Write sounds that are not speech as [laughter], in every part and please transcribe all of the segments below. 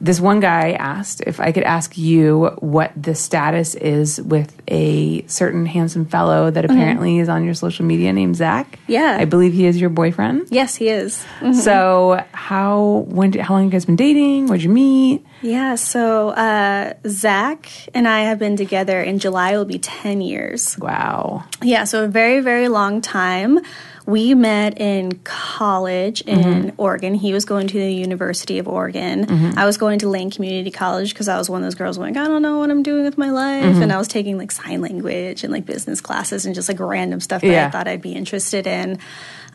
This one guy asked if I could ask you what the status is with a certain handsome fellow that apparently is on your social media named Zac. Yeah. I believe he is your boyfriend. Yes, he is. So how when did, how long you guys been dating? Where'd you meet? Yeah, so uh, Zac and I have been together in July, will be 10 years. Wow. Yeah, so a very, very long time. We met in college in Oregon. He was going to the University of Oregon. I was going to Lane Community College because I was one of those girls like, I don't know what I'm doing with my life. And I was taking like sign language and like business classes and just like random stuff that Yeah. I thought I'd be interested in.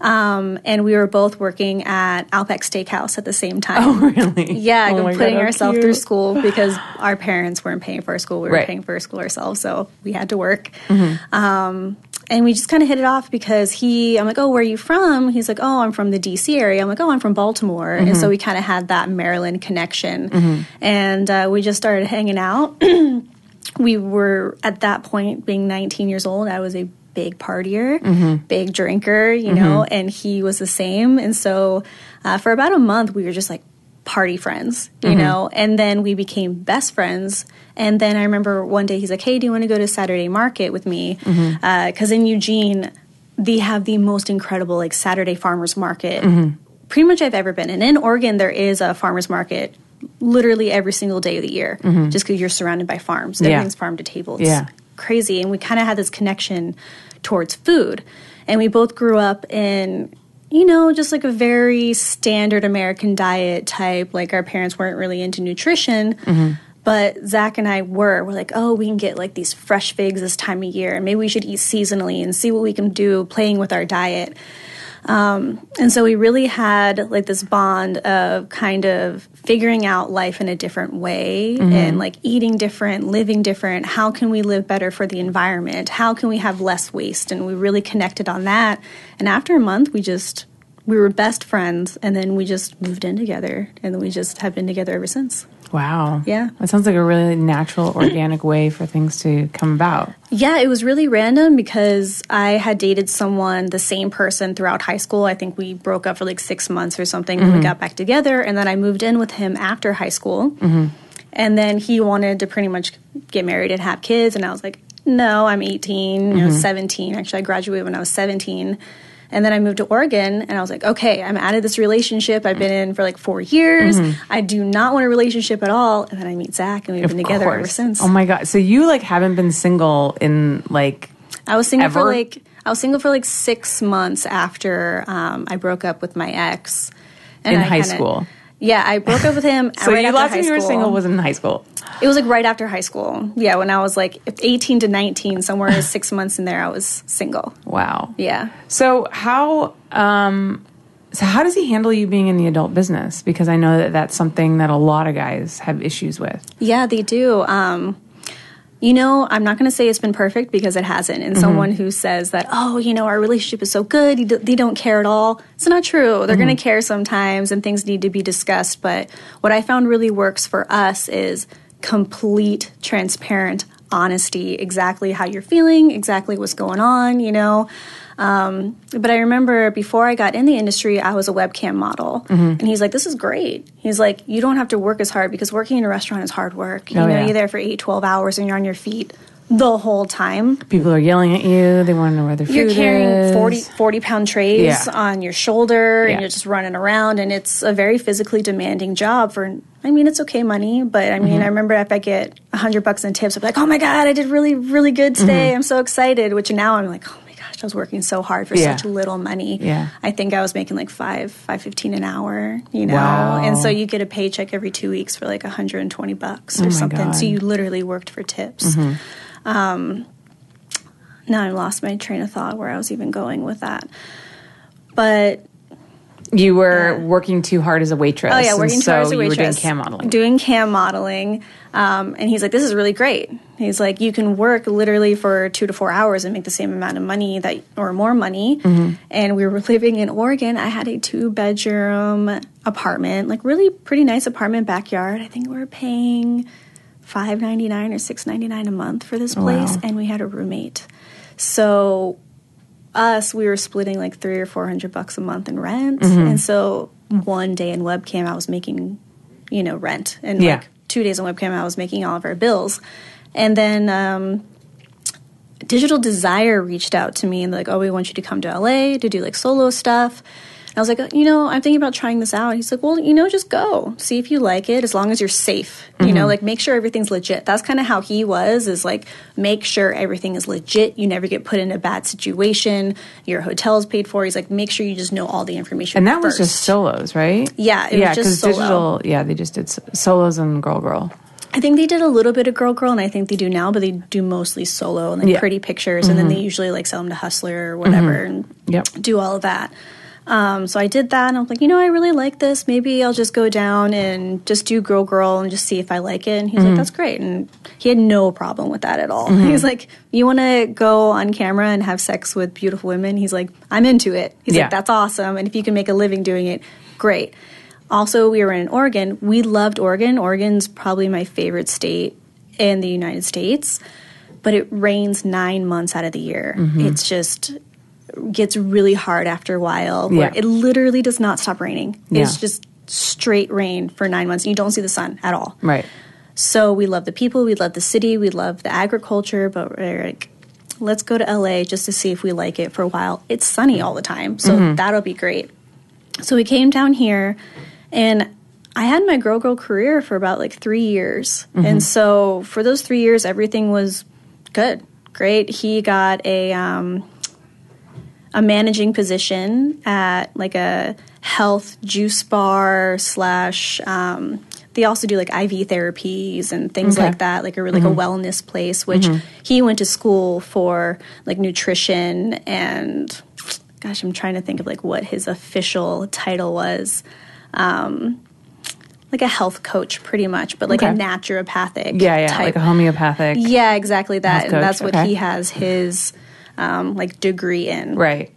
Um, and we were both working at Outback Steakhouse at the same time. Oh [laughs] really? Yeah, Oh putting God, ourselves cute. through school [laughs] because our parents weren't paying for our school. We were Right. paying for our school ourselves, so we had to work. Mm-hmm. Um, and we just kind of hit it off because he, I'm like, oh, where are you from? He's like, oh, I'm from the DC area. I'm like, oh, I'm from Baltimore. And Mm-hmm. so we kind of had that Maryland connection. And uh, we just started hanging out. [clears throat] we were at that point being 19 years old. I was a big partier, Mm-hmm. big drinker, you know, and he was the same. And so uh, for about a month, we were just like party friends, you Mm-hmm. know, and then we became best friends. And then I remember one day he's like, "Hey, do you want to go to Saturday Market with me?" Because Mm-hmm. in Eugene, they have the most incredible like Saturday farmers market, Mm-hmm. pretty much I've ever been. And in Oregon, there is a farmers market literally every single day of the year, just because you're surrounded by farms. Mm-hmm. Yeah. Everything's farm to table. It's Yeah. crazy. And we kind of had this connection towards food. And we both grew up in, you know, just like a very standard American diet type. Like our parents weren't really into nutrition. But Zac and I were. We're like, oh, we can get like these fresh figs this time of year, and maybe we should eat seasonally and see what we can do playing with our diet. Um, and so we really had like this bond of kind of figuring out life in a different way mm-hmm. and like eating different, living different. How can we live better for the environment? How can we have less waste? And we really connected on that. And after a month, we just we were best friends, and then we just moved in together, and then we just have been together ever since. Wow. Yeah. That sounds like a really natural, [clears throat] organic way for things to come about. Yeah, it was really random because I had dated someone, the same person throughout high school. I think we broke up for like six months or something. and We mm-hmm. got back together, and then I moved in with him after high school. Mm-hmm. And then he wanted to pretty much get married and have kids, and I was like, no, I'm 18, you know, mm-hmm. 17. Actually, I graduated when I was 17. And then I moved to Oregon and I was like, okay, I'm out of this relationship I've been in for like four years. I do not want a relationship at all. And then I meet Zac and we've been together ever since. Oh my god! So you like haven't been single in like I was single for like I was single for like six months after um, I broke up with my ex. And In I high kinda- schoul. Yeah, I broke up with him. [laughs] so right you after last time you were single was in high school. It was like right after high school. Yeah, when I was like eighteen to nineteen, somewhere [laughs] six months in there, I was single. Wow. Yeah. So how um so how does he handle you being in the adult business? Because I know that that's something that a lot of guys have issues with. Yeah, they do. Um, you know, I'm not going to say it's been perfect because it hasn't. And mm-hmm. someone who says that, oh, you know, our relationship is so good, you d- they don't care at all. It's not true. They're going to mm-hmm. care sometimes and things need to be discussed. But what I found really works for us is complete, transparent honesty, exactly how you're feeling, exactly what's going on, you know. Um, but I remember before I got in the industry, I was a webcam model. And he's like, this is great. He's like, you don't have to work as hard because working in a restaurant is hard work. You Oh, know, yeah. you're there for eight, 12 hours and you're on your feet the whole time. People are yelling at you. They want to know where their food is. You're carrying is. 40, 40 pound trays Yeah. on your shoulder Yeah. and you're just running around. And it's a very physically demanding job for, I mean, it's okay money, but I Mm-hmm. mean, I remember if I get 100 bucks in tips, I'd be like, oh my God, I did really, really good Mm-hmm. today. I'm so excited. Which now I'm like, oh my gosh, I was working so hard for Yeah. such little money. Yeah. I think I was making like five, five fifteen an hour, you know? Wow. And so you get a paycheck every two weeks for like 120 bucks or Oh something. God. Mm-hmm. So you literally worked for tips. Um, now I lost my train of thought where I was even going with that. But You were Yeah. working too hard as a waitress. oh yeah, working so towards a you were doing cam modeling. doing cam modeling, um, and he's like, "This is really great." He's like, "You can work literally for two to four hours and make the same amount of money that, or more money." Mm-hmm. And we were [laughs] living in Oregon. I had a two bedroom apartment, like really pretty nice apartment backyard. I think we were paying five ninety nine or six ninety nine a month for this place, wow. and we had a roommate. So us, we were splitting like three or four hundred bucks a month in rent, Mm-hmm. and so one day in webcam, I was making you know, rent. And Yeah. like two days in webcam, I was making all of our bills. And then um, Digital Desire reached out to me and like, oh, we want you to come to LA to do like solo stuff. And I was like, you know, I'm thinking about trying this out. He's like, well, you know, just go see if you like it, as long as you're safe. You know, mm-hmm. like make sure everything's legit. That's kind of how he was. Is like make sure everything is legit. You never get put in a bad situation. Your hotel's paid for. He's like, make sure you just know all the information. And that was just solos, right? Yeah, it yeah, Cause solo. digital. Yeah, they just did solos and girl girl. I think they did a little bit of girl girl, and I think they do now, but they do mostly solo and like Yeah. pretty pictures, and then they mm-hmm. usually like sell them to Hustler or whatever, mm-hmm. and Yep. do all of that. Um, so I did that, and I was like, you know, I really like this. Maybe I'll just go down and just do girl girl and just see if I like it. And he's like, that's great, and he had no problem with that at all. He's like, you want to go on camera and have sex with beautiful women? He's like, I'm into it. He's Yeah. like, that's awesome, and if you can make a living doing it, great. Also, we were in Oregon. We loved Oregon. Oregon's probably my favorite state in the United States, but it rains nine months out of the year. Mm-hmm. It's just gets really hard after a while. Where Yeah. it literally does not stop raining. It's just straight rain for nine months, and you don't see the sun at all. Right. So we love the people, we love the city, we love the agriculture, but we're like, let's go to LA just to see if we like it for a while. It's sunny all the time, so Mm-hmm. that'll be great. So we came down here, and I had my girl girl career for about like three years, Mm-hmm. and so for those three years, everything was good, great. He got a um, a managing position at like a health juice bar slash um, they also do like iv therapies and things Okay. like that like a like a wellness place which he went to school for like nutrition and gosh i'm trying to think of like what his official title was um, like a health coach pretty much but like a naturopathic Yeah, yeah, type like a homeopathic. yeah exactly that and that's what okay. he has his um, like degree in Right.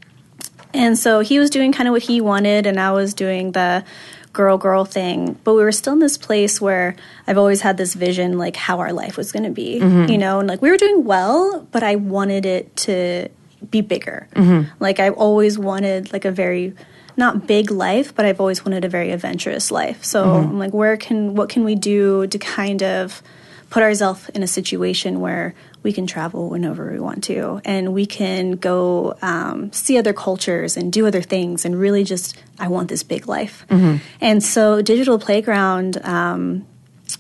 and so he was doing kind of what he wanted, and I was doing the girl girl thing. But we were still in this place where I've always had this vision, like how our life was going to be, mm-hmm. you know, and like we were doing well, but I wanted it to be bigger. Mm-hmm. Like I always wanted like a very not big life, but I've always wanted a very adventurous life. So mm-hmm. I'm like, where can what can we do to kind of put ourselves in a situation where we can travel whenever we want to and we can go um, see other cultures and do other things and really just i want this big life. And so digital playground um,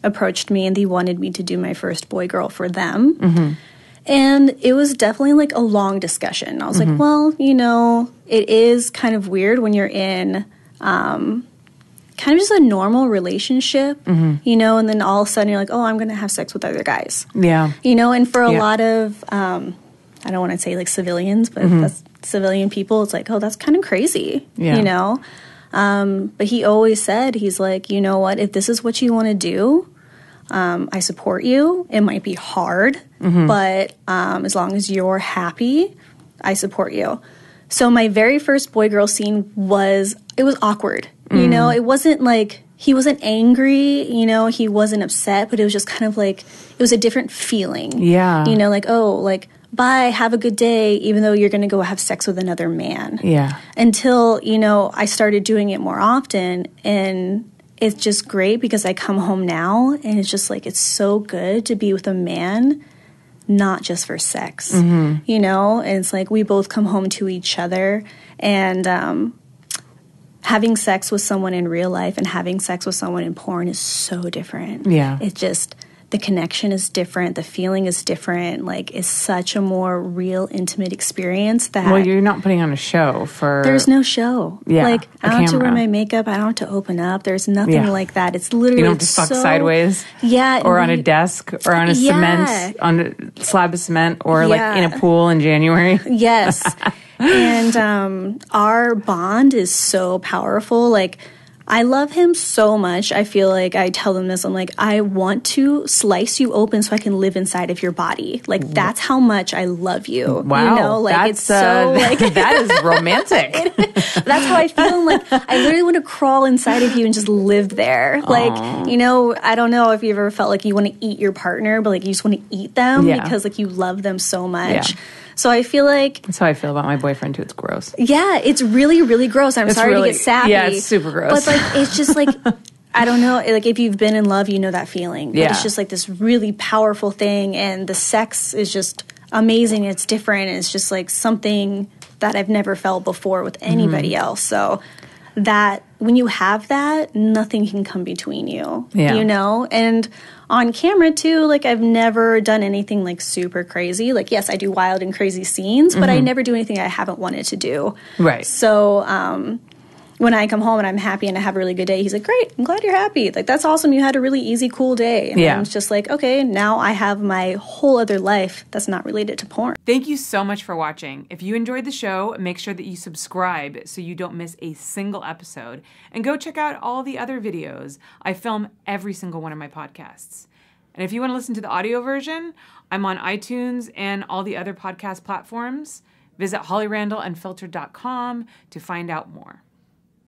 approached me and they wanted me to do my first boy girl for them. And it was definitely like a long discussion. I was like well you know it is kind of weird when you're in um, kind of just a normal relationship, you know, and then all of a sudden you're like, oh, I'm going to have sex with other guys, Yeah. you know, and for a Yeah. lot of, um, I don't want to say like civilians, but that's civilian people, it's like, oh, that's kind of crazy, Yeah. you know. Um, but he always said, he's like, you know what, if this is what you want to do, um, I support you. It might be hard, but um, as long as you're happy, I support you. So my very first boy girl scene was it was awkward. You know, it wasn't like he wasn't angry, you know, he wasn't upset, but it was just kind of like it was a different feeling. Yeah. You know, like, oh, like bye, have a good day, even though you're gonna go have sex with another man Yeah. until you know I started doing it more often and it's just great because I come home now and it's just like it's so good to be with a man not just for sex you know and it's like we both come home to each other and um, having sex with someone in real life and having sex with someone in porn is so different Yeah. it just the connection is different the feeling is different like it's such a more real intimate experience that Well, you're not putting on a show for. there's no show. Yeah, like I don't have to wear my makeup. I don't have to open up. There's nothing Yeah. like that. It's literally You don't have to fuck so- sideways. Yeah, Or on a desk, or on a Yeah. cement, on a slab of cement, or like in a pool in January. Yes, [laughs] and um, our bond is so powerful. Like. I love him so much. I feel like I tell them this. I'm like, I want to slice you open so I can live inside of your body. Like that's how much I love you. Wow, you know, like that's it's so uh, [laughs] like that is [laughs] romantic. That's how I feel. Like I literally want to crawl inside of you and just live there. Like you know, I don't know if you've ever felt like you want to eat your partner, but like you just want to eat them Yeah. because like you love them so much. Yeah. So I feel like That's how I feel about my boyfriend too. It's gross. yeah, it's really really gross. I'm It's sorry really- to get sappy. yeah, it's super gross. But like it's just like [laughs] I don't know. Like if you've been in love, you know that feeling. But Yeah. it's just like this really powerful thing, and the sex is just amazing. It's different. It's just like something that I've never felt before with anybody Mm-hmm. else. So that when you have that, nothing can come between you. Yeah. You know, and on camera too. Like I've never done anything like super crazy. Like yes, I do wild and crazy scenes, but I never do anything I haven't wanted to do. Mm-hmm. Right. So um, when I come home and I'm happy and I have a really good day, he's like, "Great, I'm glad you're happy. Like that's awesome. You had a really easy, cool day." And Yeah. I'm just like, "Okay, now I have my whole other life that's not related to porn." Thank you so much for watching. If you enjoyed the show, make sure that you subscribe so you don't miss a single episode. And go check out all the other videos. I film every single one of my podcasts. And if you want to listen to the audio version, I'm on iTunes and all the other podcast platforms. Visit hollyrandallunfiltered.com to find out more.